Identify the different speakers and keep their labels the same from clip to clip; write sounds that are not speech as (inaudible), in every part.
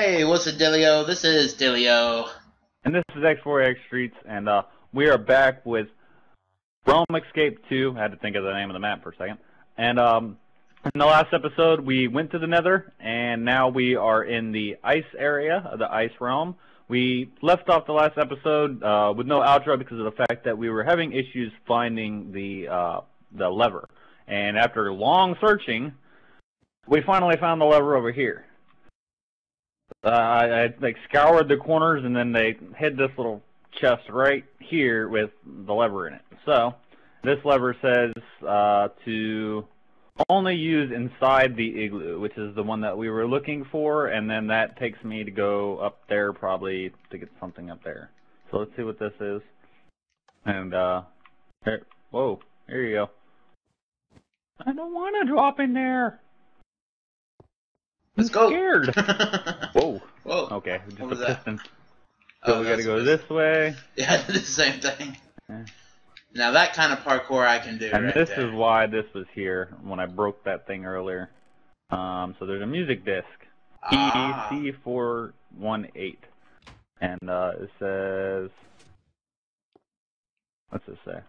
Speaker 1: Hey, what's a Dilio? This is Dilio.
Speaker 2: And this is X4X Streets, and uh, we are back with Realm Escape 2. I had to think of the name of the map for a second. And um, in the last episode, we went to the Nether, and now we are in the ice area of the ice realm. We left off the last episode uh, with no outro because of the fact that we were having issues finding the uh, the lever. And after long searching, we finally found the lever over here. Uh, I, I like scoured the corners and then they hid this little chest right here with the lever in it. So this lever says uh, to only use inside the igloo, which is the one that we were looking for, and then that takes me to go up there probably to get something up there. So let's see what this is. And uh, whoa, here you go. I don't want to drop in there.
Speaker 1: Let's go.
Speaker 2: Scared. (laughs) Whoa.
Speaker 1: Whoa.
Speaker 2: Okay, just
Speaker 1: What
Speaker 2: a
Speaker 1: was that?
Speaker 2: piston. So
Speaker 1: Oh,
Speaker 2: we gotta go
Speaker 1: what-
Speaker 2: this way, (laughs)
Speaker 1: Yeah, the same thing.
Speaker 2: Yeah.
Speaker 1: Now that kind of parkour I can do
Speaker 2: and
Speaker 1: right
Speaker 2: this
Speaker 1: there.
Speaker 2: is why this was here when I broke that thing earlier. Um, so there's a music disc,
Speaker 1: Ah.
Speaker 2: EC418, and uh, it says, what's it say?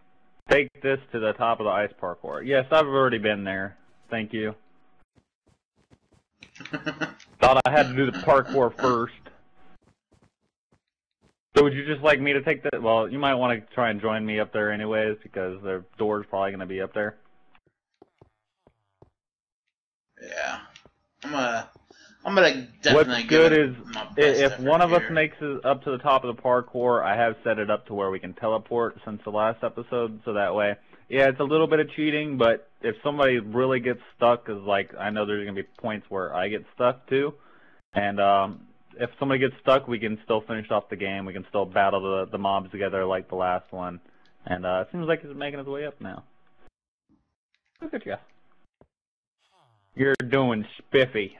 Speaker 2: Take this to the top of the ice parkour. Yes, I've already been there. Thank you. Thought I had to do the parkour first. So would you just like me to take that? Well, you might want to try and join me up there anyways because the door's probably going to be up there.
Speaker 1: yeah. I'm gonna. I'm gonna definitely
Speaker 2: What's good is if one of us makes it up to the top of the parkour, I have set it up to where we can teleport since the last episode, so that way, yeah, it's a little bit of cheating, but if somebody really gets stuck, cause like I know there's gonna be points where I get stuck too, and um, if somebody gets stuck, we can still finish off the game. We can still battle the the mobs together like the last one, and uh, it seems like he's making his way up now. Look at you. You're doing spiffy.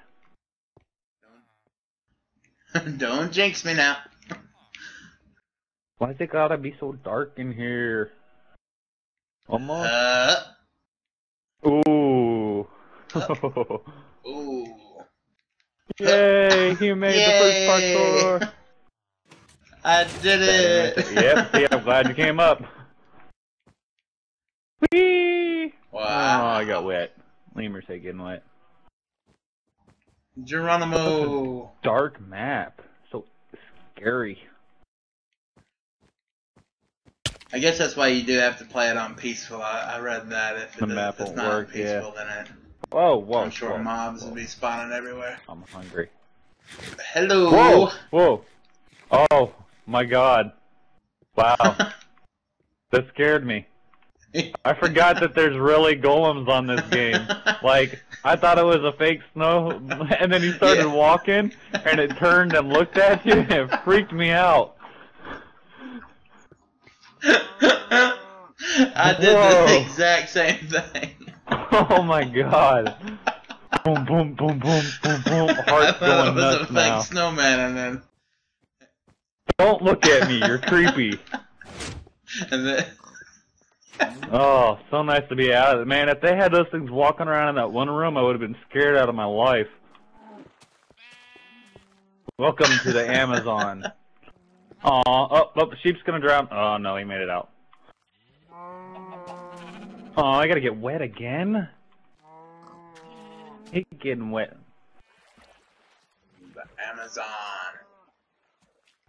Speaker 2: (laughs)
Speaker 1: Don't jinx me now.
Speaker 2: Why's it gotta be so dark in here? Almost.
Speaker 1: Uh.
Speaker 2: Ooh.
Speaker 1: Ooh.
Speaker 2: Yay! He made the first
Speaker 1: Yay.
Speaker 2: parkour.
Speaker 1: I did it.
Speaker 2: yep. See, I'm glad you came up. Whee!
Speaker 1: Wow.
Speaker 2: Oh, I got wet. Lemurs hate getting wet.
Speaker 1: Geronimo.
Speaker 2: Dark map. So scary.
Speaker 1: I guess that's why you do have to play it on peaceful. I, I read that if, it
Speaker 2: The
Speaker 1: does-
Speaker 2: map
Speaker 1: if it's
Speaker 2: won't
Speaker 1: not
Speaker 2: work, yeah.
Speaker 1: peaceful, then it,
Speaker 2: Whoa, whoa.
Speaker 1: I'm sure
Speaker 2: whoa,
Speaker 1: mobs
Speaker 2: whoa.
Speaker 1: will be spawning everywhere.
Speaker 2: I'm hungry.
Speaker 1: Hello.
Speaker 2: Whoa! Whoa! Oh my god. Wow. (laughs) that scared me. I forgot that there's really golems on this game. (laughs) Like, I thought it was a fake snow, (laughs) and then you started
Speaker 1: Yeah.
Speaker 2: walking, and it turned and looked at you, and it freaked me out.
Speaker 1: I did
Speaker 2: Whoa.
Speaker 1: the exact same thing. (laughs)
Speaker 2: Oh my god. Boom, boom, boom, boom, boom, boom. (laughs)
Speaker 1: I
Speaker 2: Heart's
Speaker 1: thought
Speaker 2: going
Speaker 1: it was a
Speaker 2: nuts
Speaker 1: fake
Speaker 2: now.
Speaker 1: snowman, and then
Speaker 2: Don't look at me, you're creepy. (laughs)
Speaker 1: and then.
Speaker 2: Oh, so nice to be out of it. Man, if they had those things walking around in that one room, I would have been scared out of my life. Welcome to the Amazon. Aw, oh, oh, the sheep's gonna drown. Oh no, he made it out. Oh, I gotta get wet again? He getting wet.
Speaker 1: the Amazon.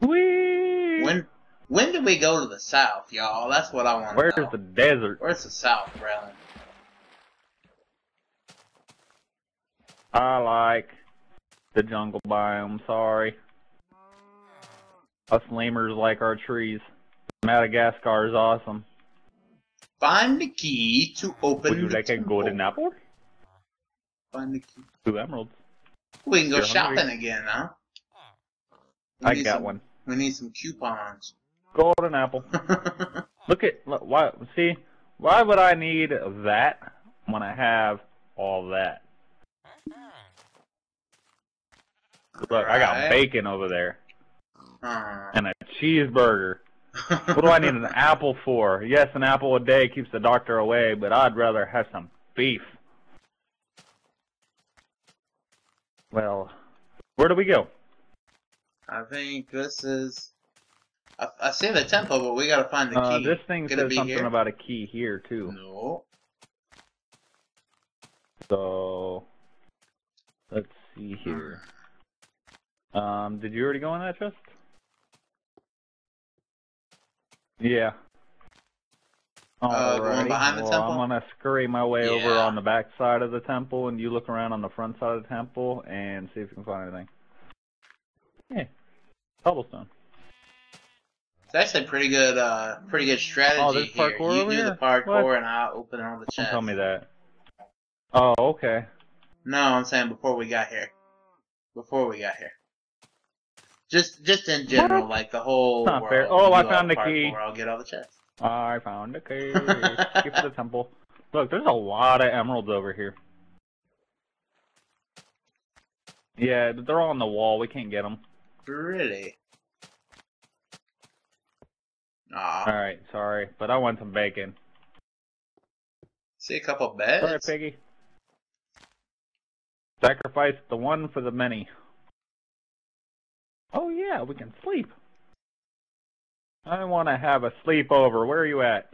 Speaker 2: Whee!
Speaker 1: When when do we go to the south, y'all? That's what I want to
Speaker 2: Where's
Speaker 1: know.
Speaker 2: the desert?
Speaker 1: Where's the south, Braylon?
Speaker 2: I like the jungle biome, sorry. Us lemurs like our trees. Madagascar is awesome.
Speaker 1: Find the key to open.
Speaker 2: Would you
Speaker 1: the
Speaker 2: like a golden apple?
Speaker 1: Find the key.
Speaker 2: Two emeralds.
Speaker 1: We can go
Speaker 2: You're
Speaker 1: shopping
Speaker 2: hungry?
Speaker 1: again, huh? We
Speaker 2: I got
Speaker 1: some-
Speaker 2: one.
Speaker 1: We need some coupons.
Speaker 2: Golden apple. (laughs) Look at look, why see why would I need that when I have all that? Look, I got bacon over there
Speaker 1: Uh,
Speaker 2: and a cheeseburger. What do I need an (laughs) apple for? Yes, an apple a day keeps the doctor away, but I'd rather have some beef. Well, where do we go?
Speaker 1: I think this is. I, I see the temple, but we gotta find the
Speaker 2: Uh,
Speaker 1: key.
Speaker 2: this thing
Speaker 1: Could
Speaker 2: says
Speaker 1: be
Speaker 2: something
Speaker 1: here?
Speaker 2: about a key here too.
Speaker 1: No.
Speaker 2: So let's see here. Um, did you already go in that chest? Yeah.
Speaker 1: Uh,
Speaker 2: Alrighty.
Speaker 1: behind the
Speaker 2: well,
Speaker 1: temple?
Speaker 2: I'm gonna scurry my way over on the back side of the temple, and you look around on the front side of the temple and see if you can find anything. Yeah, cobblestone.
Speaker 1: It's actually pretty good. Uh, pretty good strategy
Speaker 2: Oh,
Speaker 1: here.
Speaker 2: parkour
Speaker 1: you
Speaker 2: over
Speaker 1: do
Speaker 2: here?
Speaker 1: the parkour,
Speaker 2: What?
Speaker 1: and I'll open all the
Speaker 2: Don't tell me that. Oh, okay.
Speaker 1: No, I'm saying before we got here. Before we got here. Just, just in general,
Speaker 2: What?
Speaker 1: like the whole
Speaker 2: Not
Speaker 1: world.
Speaker 2: fair. Oh, I found the key.
Speaker 1: I'll get all the chests.
Speaker 2: I found a key. (laughs) key for the temple. Look, there's a lot of emeralds over here. Yeah, they're all on the wall. We can't get them.
Speaker 1: Really? Aw.
Speaker 2: All right, sorry, but I want some bacon.
Speaker 1: See a couple beds.
Speaker 2: Sorry, piggy. Sacrifice the one for the many. Yeah, we can sleep. I want to have a sleepover. Where are you at?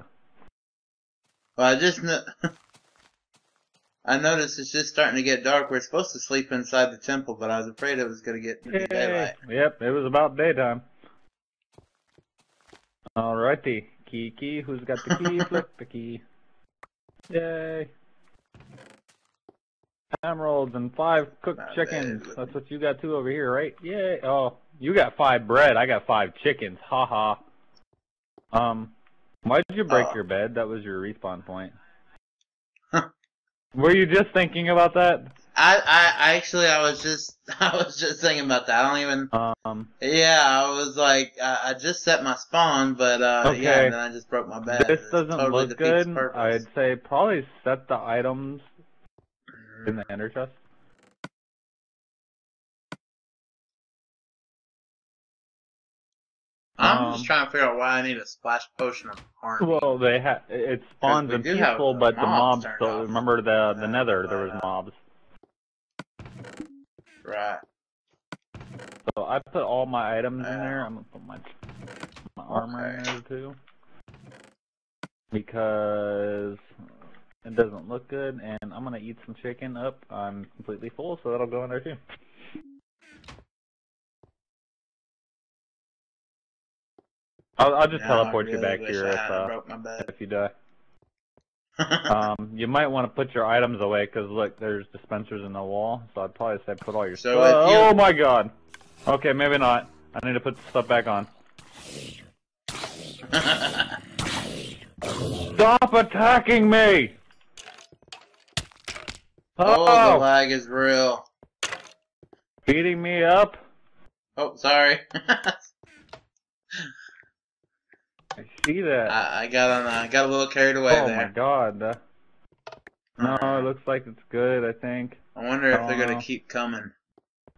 Speaker 1: Well, I just no- (laughs) I noticed it's just starting to get dark. We're supposed to sleep inside the temple, but I was afraid it was going to get to be
Speaker 2: Yay.
Speaker 1: daylight.
Speaker 2: Yep, it was about daytime. Alrighty. Key, key. Who's got the key? (laughs) Flip the key. Yay. Emeralds and five cooked
Speaker 1: Not
Speaker 2: chickens.
Speaker 1: bad.
Speaker 2: That's what you got too over here, right? Yay. Oh, you got five bread. I got five chickens. Ha ha. Um, why did you break
Speaker 1: Oh.
Speaker 2: your bed? That was your respawn point.
Speaker 1: Huh.
Speaker 2: Were you just thinking about that?
Speaker 1: I, I, actually, I was just, (laughs) I was just thinking about that. I don't even.
Speaker 2: Um,
Speaker 1: Yeah, I was like, I, I just set my spawn, but uh, yeah, and then I just broke my bed.
Speaker 2: this
Speaker 1: It
Speaker 2: doesn't
Speaker 1: totally
Speaker 2: look good.
Speaker 1: purpose.
Speaker 2: I'd say probably set the items in the ender chest.
Speaker 1: I'm
Speaker 2: um,
Speaker 1: just trying to figure out why I need a splash potion of harm.
Speaker 2: Well, they ha- it spawns in peaceful, but the
Speaker 1: mobs
Speaker 2: mobs. So remember the the
Speaker 1: Yeah,
Speaker 2: Nether, there was mobs.
Speaker 1: Right.
Speaker 2: So I put all my items in there. I'm gonna put my my armor in there too, because it doesn't look good. And I'm gonna eat some chicken up. I'm completely full, so that'll go in there too. I'll, I'll just
Speaker 1: Now I
Speaker 2: teleport you back here if uh,
Speaker 1: broke my bed.
Speaker 2: if you die. (laughs) um, you might want to put your items away because look, there's dispensers in the wall. So I'd probably say put all your
Speaker 1: So
Speaker 2: stuff.
Speaker 1: you-
Speaker 2: Oh my god. Okay, maybe not. I need to put stuff back on. (laughs) Stop attacking me!
Speaker 1: oh, the
Speaker 2: Oh,
Speaker 1: lag is real.
Speaker 2: beating me up.
Speaker 1: Oh, sorry. (laughs)
Speaker 2: I see that.
Speaker 1: I, I got on. I got a little carried away there.
Speaker 2: oh my god. No, it looks like it's good. I think.
Speaker 1: I wonder if they're
Speaker 2: Oh.
Speaker 1: gonna keep coming.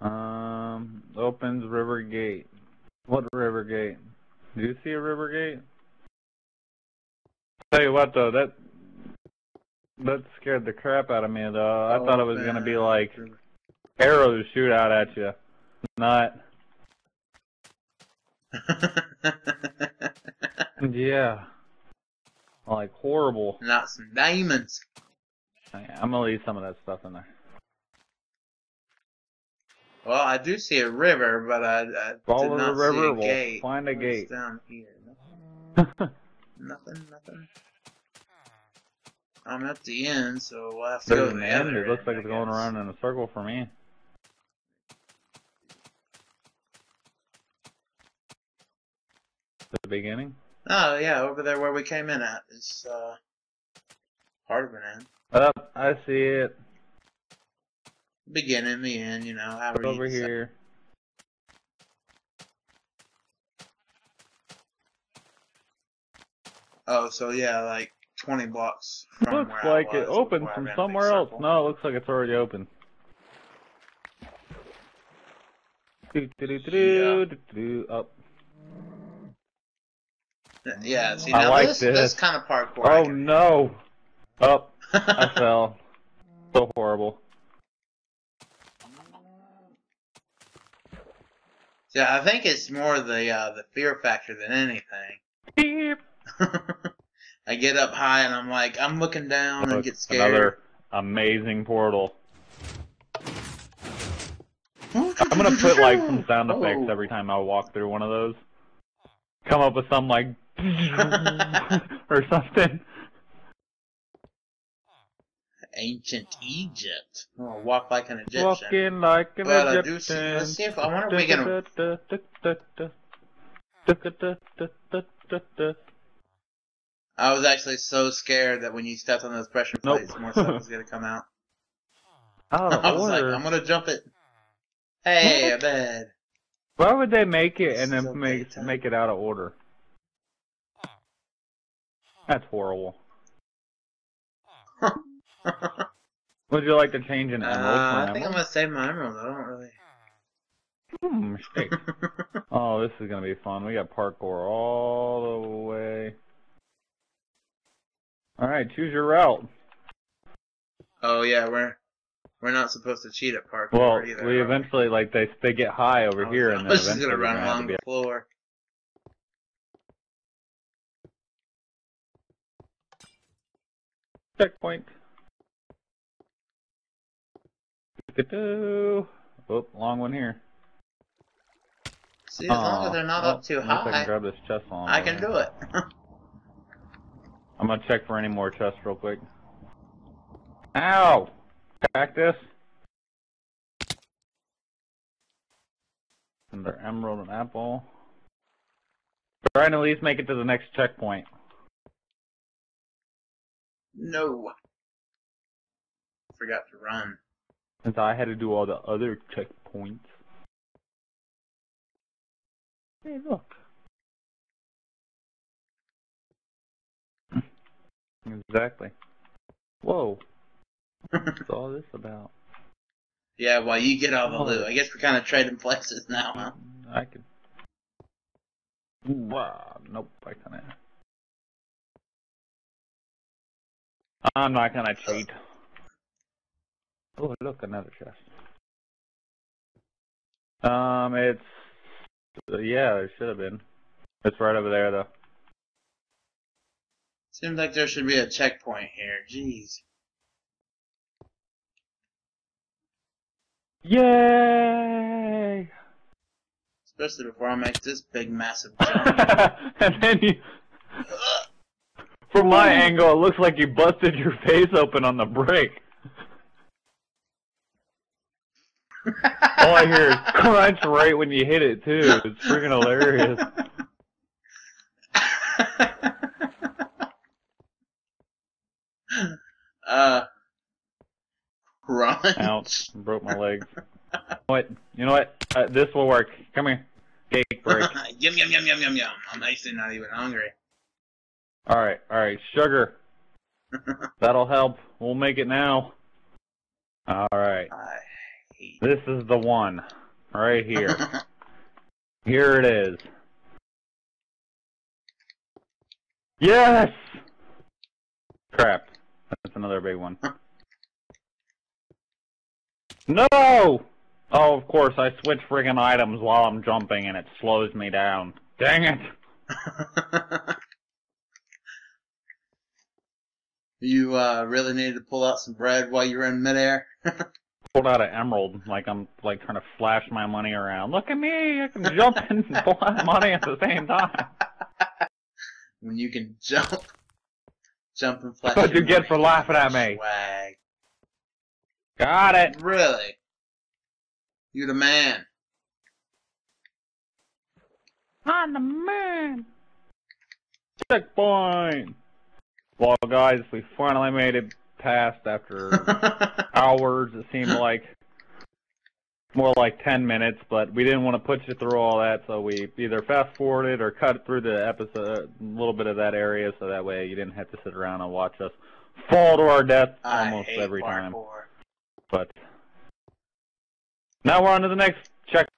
Speaker 2: Um, opens river gate. What river gate? Do you see a river gate? Tell you what though, that that scared the crap out of me though. I thought it was gonna be like arrows shoot out at you, not. (laughs) Yeah. Like horrible.
Speaker 1: Not some diamonds.
Speaker 2: Oh, I'm gonna leave some of that stuff in there.
Speaker 1: Well, I do see a river, but I, I
Speaker 2: Follow
Speaker 1: did
Speaker 2: the
Speaker 1: not
Speaker 2: river,
Speaker 1: see a
Speaker 2: we'll
Speaker 1: gate.
Speaker 2: find a
Speaker 1: What's
Speaker 2: gate.
Speaker 1: down here? (laughs) Nothing, nothing. I'm at the end, so we'll have to go
Speaker 2: There's
Speaker 1: to
Speaker 2: an
Speaker 1: the
Speaker 2: end. It looks
Speaker 1: end,
Speaker 2: like it's going around in a circle for me. The beginning?
Speaker 1: Oh yeah, over there where we came in at is uh, part of an end.
Speaker 2: Up, I see it.
Speaker 1: Beginning, the end, you know. However
Speaker 2: Over
Speaker 1: decide.
Speaker 2: here.
Speaker 1: Oh, so yeah, like 20 blocks from
Speaker 2: Looks
Speaker 1: where
Speaker 2: like it opened from
Speaker 1: ran a big
Speaker 2: somewhere else.
Speaker 1: circle.
Speaker 2: No, it looks like it's already open. Do, do, do, do, do, do, do, Up.
Speaker 1: Yeah, see
Speaker 2: I
Speaker 1: now
Speaker 2: like
Speaker 1: this,
Speaker 2: this.
Speaker 1: kind of parkour.
Speaker 2: Oh
Speaker 1: can-
Speaker 2: no! Up. I (laughs) fell. So horrible.
Speaker 1: See, Yeah, I think it's more the uh, the fear factor than anything.
Speaker 2: Beep. (laughs)
Speaker 1: I get up high and I'm like, I'm looking down and
Speaker 2: Look,
Speaker 1: get scared.
Speaker 2: Another amazing portal. I'm gonna put like some sound effects (laughs)
Speaker 1: Oh.
Speaker 2: every time I walk through one of those. Come up with some like (laughs) or something.
Speaker 1: Ancient Egypt. Oh, walk like an Egyptian.
Speaker 2: Walking like an
Speaker 1: But I do see- let's see if- I wonder if we can- (laughs) I was actually so scared that when you stepped on those pressure
Speaker 2: Nope.
Speaker 1: plates, more stuff was gonna come out. (laughs)
Speaker 2: Of
Speaker 1: I was like, I'm gonna jump it. Hey, a bed.
Speaker 2: Why would they make it and then make make it out of order? That's horrible. (laughs) Would you like to change an emerald
Speaker 1: Uh,
Speaker 2: for
Speaker 1: I
Speaker 2: an
Speaker 1: think I'm gonna save my emerald. I don't really.
Speaker 2: Hmm, mistake. (laughs) oh, this is gonna be fun. We got parkour all the way. All right, choose your route.
Speaker 1: oh yeah, we're we're not supposed to cheat at parkour
Speaker 2: Well,
Speaker 1: either.
Speaker 2: we
Speaker 1: are
Speaker 2: eventually like they they get high over
Speaker 1: I
Speaker 2: here, (laughs)
Speaker 1: was-
Speaker 2: and
Speaker 1: I
Speaker 2: then
Speaker 1: just
Speaker 2: eventually
Speaker 1: gonna run
Speaker 2: gonna have to
Speaker 1: along the floor.
Speaker 2: Checkpoint. Oh, long one here.
Speaker 1: See, as long as they're not
Speaker 2: well,
Speaker 1: up too
Speaker 2: least I can
Speaker 1: high,
Speaker 2: grab this chest on.
Speaker 1: I can do it. (laughs)
Speaker 2: I'm gonna check for any more chests real quick. Ow! Cactus. Another emerald and apple. Try and at least make it to the next checkpoint.
Speaker 1: No. Forgot to run.
Speaker 2: Since I had to do all the other checkpoints. Hey, look. (laughs) Exactly. Whoa. What's (laughs) all this about?
Speaker 1: yeah, well, you get all the
Speaker 2: Oh.
Speaker 1: loot. I guess we're kind of trading places now, huh?
Speaker 2: I could. Wow, ah, nope, I can't. I'm not gonna cheat. Oh, look, another chest. Um, it's yeah, there should have been. It's right over there, though.
Speaker 1: Seems like there should be a checkpoint here. Jeez.
Speaker 2: Yay!
Speaker 1: Especially before I make this big, massive (laughs) jump.
Speaker 2: and then you, from my angle, it looks like you busted your face open on the brick. All I hear is crunch right when you hit it too. It's freaking hilarious. (laughs)
Speaker 1: uh, run.
Speaker 2: Ouch! Broke my legs. What? You know what? Uh, this will work. Come here. Cake break. (laughs)
Speaker 1: yum yum yum yum yum yum. I'm actually not even hungry.
Speaker 2: All right, all right. Sugar. (laughs) That'll help. We'll make it now. All right. This is the one. Right here. (laughs) Here it is. Yes! Crap. That's another big one. (laughs) No! Oh, of course, I switch friggin' items while I'm jumping and it slows me down. Dang it!
Speaker 1: You uh, really needed to pull out some bread while you were in midair. (laughs)
Speaker 2: Pulled out an emerald, like I'm like trying to flash my money around. Look at me! I can jump (laughs) and pull out money at the same time. (laughs)
Speaker 1: when you can jump, jump and flash.
Speaker 2: What'd you get for laughing at me?
Speaker 1: Swag.
Speaker 2: Got it!
Speaker 1: Really? You the man.
Speaker 2: I'm the man. Checkpoint. Well, guys, we finally made it past after (laughs) hours. It seemed like more like ten minutes, but we didn't want to put you through all that, so we either fast forwarded or cut through the episode, a little bit of that area, so that way you didn't have to sit around and watch us fall to our death
Speaker 1: I
Speaker 2: almost every time. But now we're on to the next check.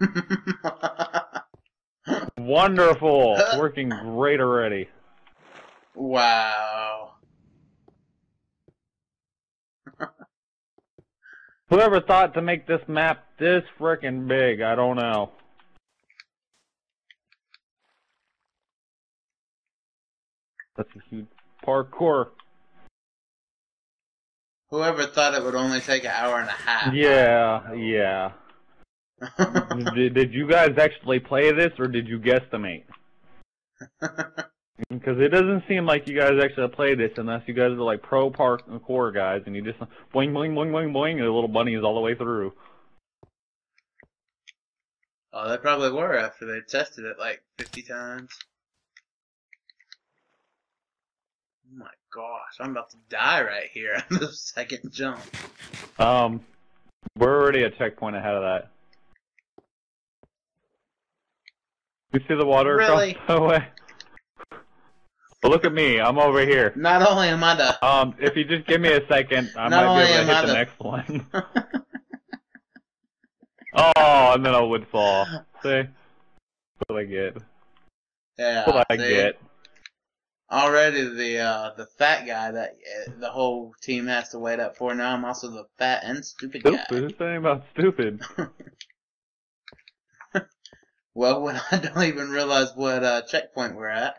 Speaker 2: (laughs) Wonderful, (laughs) working great already.
Speaker 1: Wow.
Speaker 2: Whoever thought to make this map this freaking big, I don't know. That's a huge parkour.
Speaker 1: Whoever thought it would only take an hour and a half.
Speaker 2: Yeah, yeah. (laughs) did, did you guys actually play this, or did you guesstimate? (laughs) Because it doesn't seem like you guys actually play this unless you guys are like pro parkour guys and you just boing boing boing boing boing and the little bunny is all the way through.
Speaker 1: oh, they probably were after they tested it like 50 times. Oh my gosh, I'm about to die right here on (laughs) the second jump.
Speaker 2: Um, we're already a checkpoint ahead of that. You see the water
Speaker 1: Really?
Speaker 2: across the way? But look at me, I'm over here.
Speaker 1: Not only am I the
Speaker 2: Um, if you just give me a second, I
Speaker 1: Not
Speaker 2: might be able to
Speaker 1: I
Speaker 2: hit the
Speaker 1: the-
Speaker 2: next one. (laughs) oh, and then I would fall. See? That's what I get.
Speaker 1: yeah,
Speaker 2: That's what I
Speaker 1: see?
Speaker 2: get.
Speaker 1: Already the uh, the fat guy that uh, the whole team has to wait up for. Now I'm also the fat and stupid guy.
Speaker 2: Stupid. This ain't about stupid. (laughs)
Speaker 1: Well, when (laughs) I don't even realize what uh, checkpoint we're at.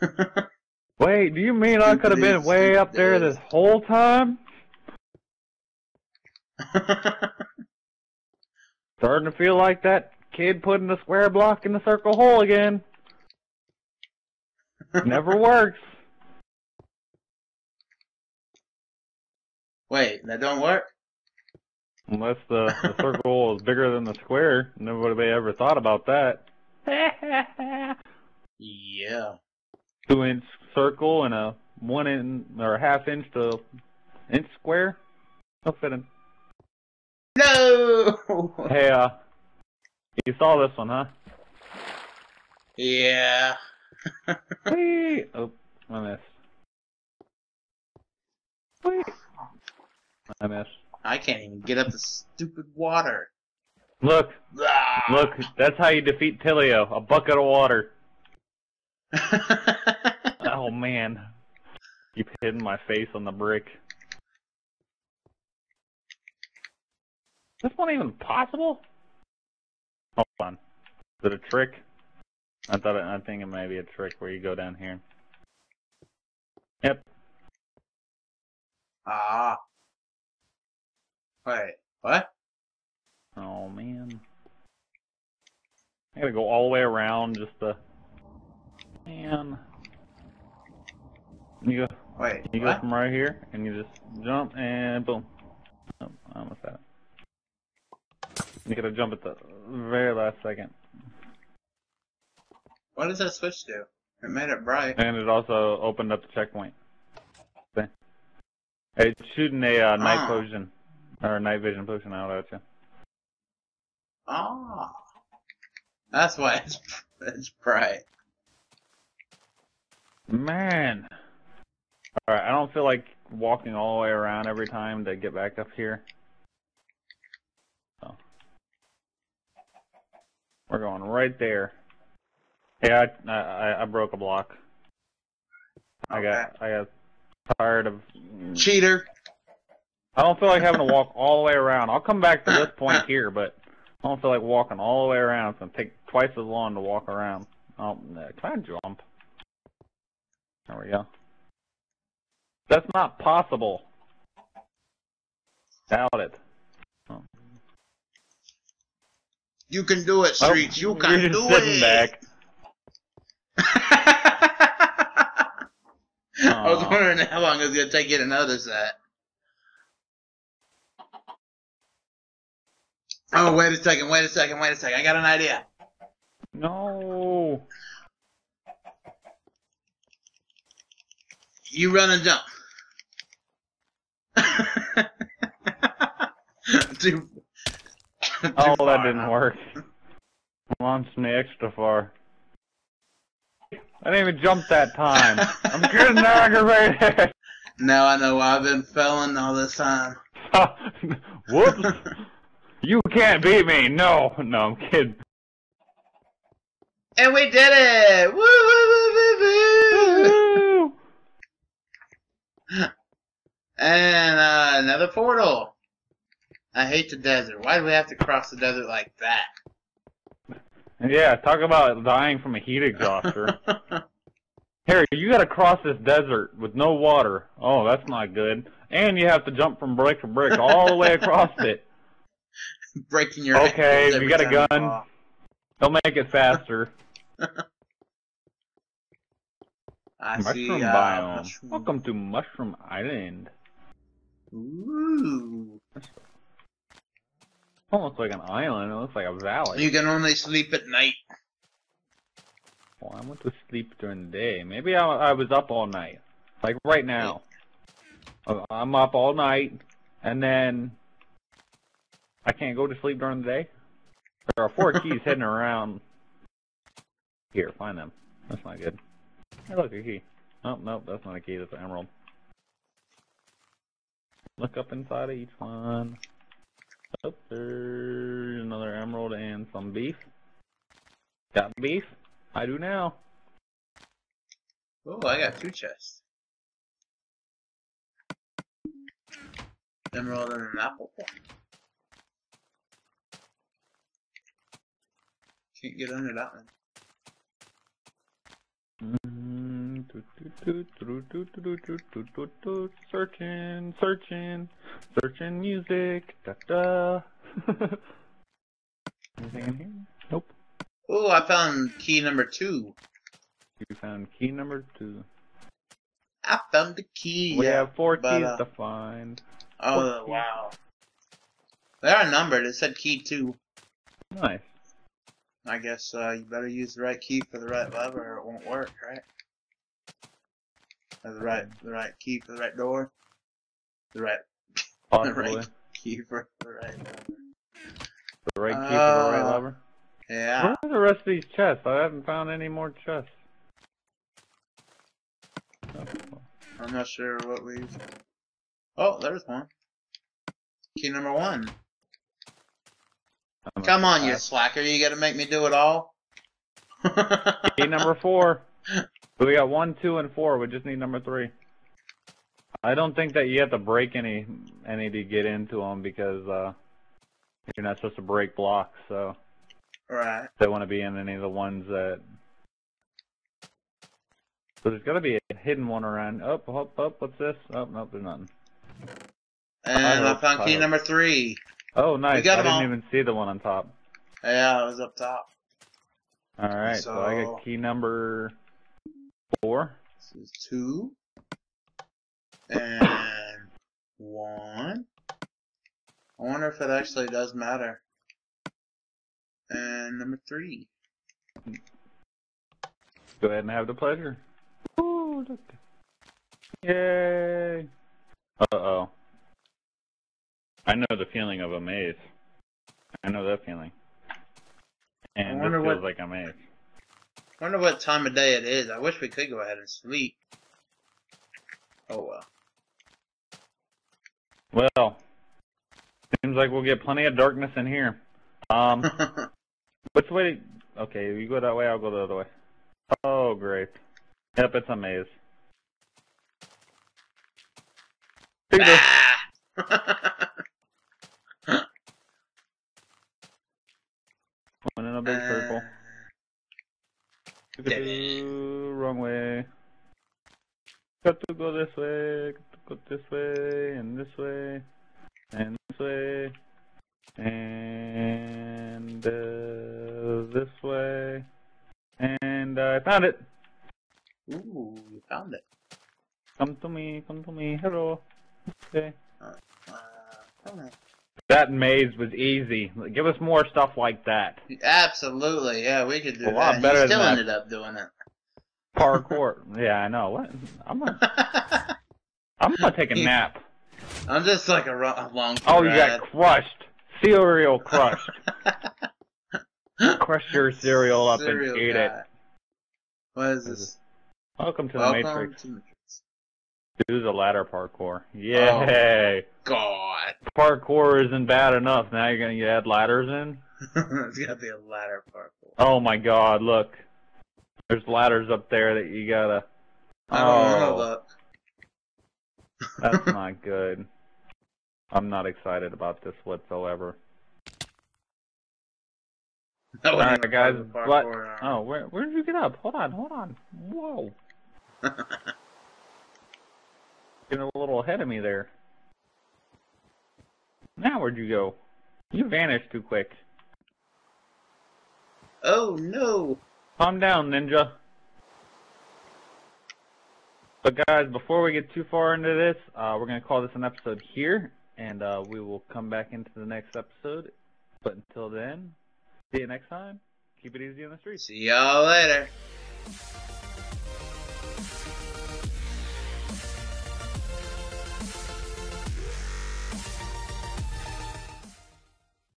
Speaker 1: (laughs)
Speaker 2: Wait, do you mean I could have been way up there this whole time? (laughs) Starting to feel like that kid putting the square block in the circle hole again. Never (laughs) works.
Speaker 1: Wait, that don't work?
Speaker 2: Unless the, the circle hole is bigger than the square. Nobody ever thought about that.
Speaker 1: Yeah.
Speaker 2: Two inch circle and a one in or a half inch to inch square. No fitting. (laughs)
Speaker 1: No!
Speaker 2: Hey, uh, you saw this one, huh?
Speaker 1: Yeah. (laughs)
Speaker 2: Whee! Oh, I missed. Whee! I missed.
Speaker 1: I can't even get up the stupid water.
Speaker 2: Look,
Speaker 1: Ah.
Speaker 2: look, that's how you defeat Tilio. A bucket of water. (laughs) Oh man. Keep hitting my face on the brick. This one even possible? Hold on. Is it a trick? I thought it, I think it may be a trick where you go down here. Yep.
Speaker 1: ah. Wait, what?
Speaker 2: Oh man. I gotta go all the way around just to Man. You go
Speaker 1: Wait,
Speaker 2: you go from right here and you just jump and boom. Oh, I almost had it. You gotta jump at the very last second.
Speaker 1: What does that switch do? It made it bright.
Speaker 2: And it also opened up the checkpoint. See? It's shooting a uh, night
Speaker 1: Ah.
Speaker 2: potion. Or night vision potion out at you.
Speaker 1: Ah. That's why (laughs) it's, it's bright.
Speaker 2: Man. Alright, I don't feel like walking all the way around every time to get back up here. So. We're going right there. Yeah, I, I, I broke a block. I got I got tired of
Speaker 1: Cheater.
Speaker 2: I don't feel like having to walk all the way around. I'll come back to this point here, but I don't feel like walking all the way around. It's gonna take twice as long to walk around. Oh, no, can I jump? There we go. That's not possible. Doubt it. Oh.
Speaker 1: You can do it,
Speaker 2: Oh,
Speaker 1: Streets. you
Speaker 2: you're
Speaker 1: can
Speaker 2: just
Speaker 1: do
Speaker 2: sitting
Speaker 1: it.
Speaker 2: back. (laughs)
Speaker 1: I was wondering how long it was gonna take you to notice that. Oh, wait a second, wait a second, wait a second. I got an idea.
Speaker 2: No.
Speaker 1: You run and jump. (laughs) Too- too
Speaker 2: Oh, that didn't
Speaker 1: huh?
Speaker 2: work. Launched me extra far. I didn't even jump that time. I'm getting (laughs) aggravated.
Speaker 1: Now I know why I've been failing all this time. (laughs)
Speaker 2: Whoops. You can't beat me. No, no, I'm kidding.
Speaker 1: And we did it! Woo, woo, woo, woo, woo.
Speaker 2: Woo!
Speaker 1: And uh, another portal. I hate the desert. Why do we have to cross the desert like that?
Speaker 2: Yeah, talk about dying from a heat exhauster. (laughs) Harry, you gotta cross this desert with no water. Oh, that's not good. And you have to jump from brick to brick all the way across (laughs) it.
Speaker 1: Breaking your
Speaker 2: Okay, we got a gun. They'll make it faster. (laughs)
Speaker 1: I
Speaker 2: mushroom
Speaker 1: see. Uh,
Speaker 2: biome.
Speaker 1: mushroom-
Speaker 2: Welcome to Mushroom Island.
Speaker 1: Ooh.
Speaker 2: Looks like an island. It looks like a valley.
Speaker 1: You can only sleep at night.
Speaker 2: Well, I went to sleep during the day. Maybe I, I was up all night. Like right now. I'm up all night, and then I can't go to sleep during the day. There are four keys (laughs) hidden around. Here, find them. That's not good. Hey, look, a key. Oh, no, that's not a key. That's an emerald. Look up inside of each one. Oh, there's another emerald and some beef. Got beef? I do now.
Speaker 1: Oh, I got two chests. Emerald and an apple. Can't get under that one.
Speaker 2: Searching, searching, searching music. Da da. Anything in here? Nope.
Speaker 1: Oh, I found key number two.
Speaker 2: You found key number two.
Speaker 1: I found the key.
Speaker 2: We
Speaker 1: yeah,
Speaker 2: have four
Speaker 1: but,
Speaker 2: keys
Speaker 1: uh,
Speaker 2: to find.
Speaker 1: Oh,
Speaker 2: four
Speaker 1: wow. They are numbered. It said key two.
Speaker 2: Nice.
Speaker 1: I guess uh, you better use the right key for the right lever or it won't work, right? Or the right, the right key for the right door. The right, (laughs) the right key for the right lever.
Speaker 2: The right key for the right
Speaker 1: Uh,
Speaker 2: lever.
Speaker 1: Yeah.
Speaker 2: Where are the rest of these chests? I haven't found any more chests.
Speaker 1: I'm not sure what we've. Oh, there's one. Key number one.
Speaker 2: I'm
Speaker 1: Come on, you slacker! You gotta make me do it all. (laughs)
Speaker 2: Key number four. We got one, two, and four. We just need number three. I don't think that you have to break any any to get into them because uh, you're not supposed to break blocks. So
Speaker 1: right.
Speaker 2: they want to be in any of the ones that. So there's got to be a hidden one around. Up, up, up. What's this? Oh, nope, there's nothing.
Speaker 1: And I, found key number three.
Speaker 2: Oh, nice.
Speaker 1: got
Speaker 2: I didn't
Speaker 1: all.
Speaker 2: even see the one on top.
Speaker 1: Yeah, it was up top.
Speaker 2: All right, so, I got key number four.
Speaker 1: This is two. And one. I wonder if it actually does matter. And number three.
Speaker 2: Go ahead and have the pleasure. Ooh, look. Yay! Uh-oh. I know the feeling of a maze. I know that feeling. And
Speaker 1: I wonder
Speaker 2: feels
Speaker 1: what-
Speaker 2: like a maze.
Speaker 1: wonder what time of day it is. I wish we could go ahead and sleep. Oh well.
Speaker 2: Well, seems like we'll get plenty of darkness in here. Um, (laughs) which way? Okay, you go that way, I'll go the other way. Oh, great. Yep, it's a maze.
Speaker 1: Ah!
Speaker 2: One in a big circle.
Speaker 1: Uh,
Speaker 2: Doo-doo-doo, Wrong way. Got to go this way, got to go this way, and this way, and this way, and uh, this way, and I found it.
Speaker 1: Ooh, you found it.
Speaker 2: Come to me, come to me, hello. Okay.
Speaker 1: Uh, oh.
Speaker 2: That maze was easy. Give us more stuff like that.
Speaker 1: Absolutely, yeah, we could do
Speaker 2: A
Speaker 1: that.
Speaker 2: lot better than
Speaker 1: still
Speaker 2: that.
Speaker 1: ended up doing it.
Speaker 2: Parkour. (laughs) yeah, I know. What? I'm gonna, (laughs) I'm gonna take a nap.
Speaker 1: I'm just like a, a long
Speaker 2: Oh, you got crushed. Cereal crushed. (laughs) Crush your cereal up
Speaker 1: Cereal
Speaker 2: and eat
Speaker 1: guy.
Speaker 2: it.
Speaker 1: What is this?
Speaker 2: Welcome to the Matrix.
Speaker 1: to Matrix.
Speaker 2: Do the ladder parkour. Yay!
Speaker 1: God.
Speaker 2: Parkour isn't bad enough. Now you're gonna add ladders in? (laughs)
Speaker 1: it's gotta be a ladder parkour.
Speaker 2: Oh my god, look. There's ladders up there that you gotta.
Speaker 1: I don't
Speaker 2: Oh, that's (laughs) not good. I'm not excited about this whatsoever.
Speaker 1: That
Speaker 2: Alright, guys. What?
Speaker 1: uh,
Speaker 2: Oh, where where did you get up? Hold on, hold on. Whoa. (laughs) Getting a little ahead of me there. Now where'd you go? You vanished too quick.
Speaker 1: oh no!
Speaker 2: Calm down, Ninja. But guys, before we get too far into this, uh, we're gonna call this an episode here, and uh, we will come back into the next episode. But until then, see you next time. Keep it easy on the streets.
Speaker 1: See y'all later.